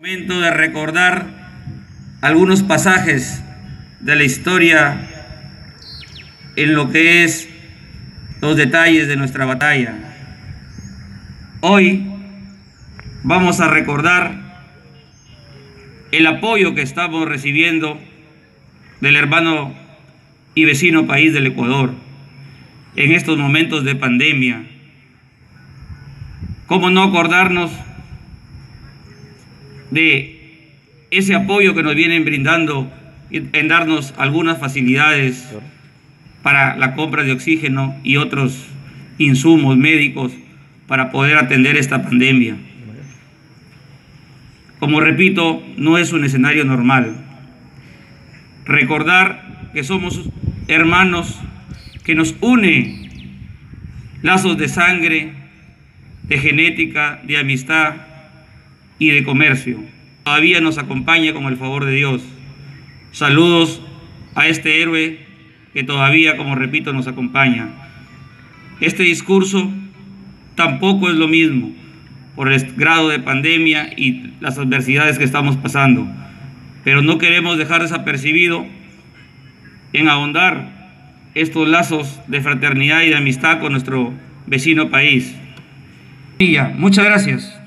Momento de recordar algunos pasajes de la historia en lo que es los detalles de nuestra batalla. Hoy vamos a recordar el apoyo que estamos recibiendo del hermano y vecino país del Ecuador en estos momentos de pandemia. ¿Cómo no acordarnos de ese apoyo que nos vienen brindando en darnos algunas facilidades para la compra de oxígeno y otros insumos médicos para poder atender esta pandemia. Como repito, no es un escenario normal. Recordar que somos hermanos, que nos une lazos de sangre, de genética, de amistad, y de comercio. Todavía nos acompaña con el favor de Dios. Saludos a este héroe que todavía, como repito, nos acompaña. Este discurso tampoco es lo mismo por el grado de pandemia y las adversidades que estamos pasando. Pero no queremos dejar desapercibido en ahondar estos lazos de fraternidad y de amistad con nuestro vecino país. Muchas gracias.